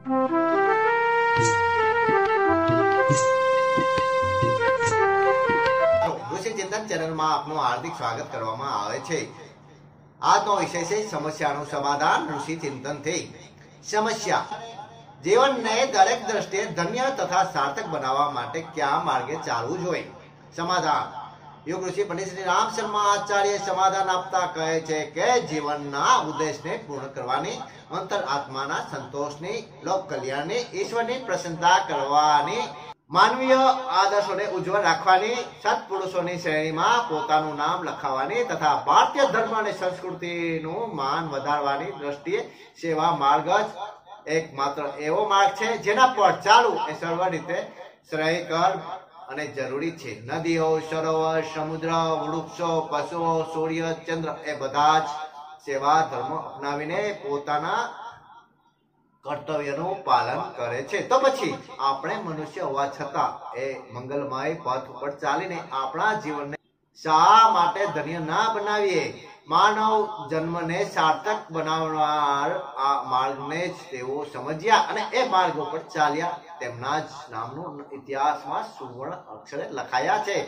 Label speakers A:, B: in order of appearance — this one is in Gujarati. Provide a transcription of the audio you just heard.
A: ચિંતન સ્વાગત કરવામાં આવે છે. આજનો વિષય છે સમસ્યાનું સમાધાન ઋષિ ચિંતનથી સમસ્યા. જીવનને દરેક દ્રષ્ટિએ ધન્ય તથા સાર્થક બનાવવા માટે કયા માર્ગે ચાલવું જોઈએ? સમાધાન. યોગ ઋષિ પંડિત શ્રી રામ શર્મા આચાર્ય સમાધાન આપતા કહે છે કે જીવનના ઉદ્દેશને પૂર્ણ કરવાની, અંતર આત્માના સંતોષની, લોક કલ્યાણની, ઈશ્વરની પ્રસન્નતા કરવાની, માનવીય આદર્શોને ઉજ્જવળ રાખવાની, સત્પુરુષોની શ્રેણીમાં પોતાનું નામ લખાવવાની તથા ભારતીય ધર્મ અને સંસ્કૃતિનું માન વધારવાની દ્રષ્ટિએ સેવા માર્ગ જ એકમાત્ર એવો માર્ગ છે જેના પર ચાલુ એ સર્વ રીતે શ્રેયકર અને જરૂરી છે. નદીઓ, સરોવર, સમુદ્ર, વૃક્ષો, પશુઓ, સૂર્ય, ચંદ્ર, એ બધા જ સેવા ધર્મ અપનાવીને પોતાના કર્તવ્યનું પાલન કરે છે. તો પછી આપણે મનુષ્ય હોવા છતાં એ મંગલમય પથ ઉપર ચાલીને આપણા જીવનને શા માટે ધન્ય ના બનાવીએ? માનવ જન્મને સાર્થક બનાવનાર આ માર્ગને જ તેઓ સમજ્યા અને એ માર્ગ ઉપર ચાલ્યા. તેમના જ નામનું ઇતિહાસમાં સુવર્ણ અક્ષરે લખાયા છે.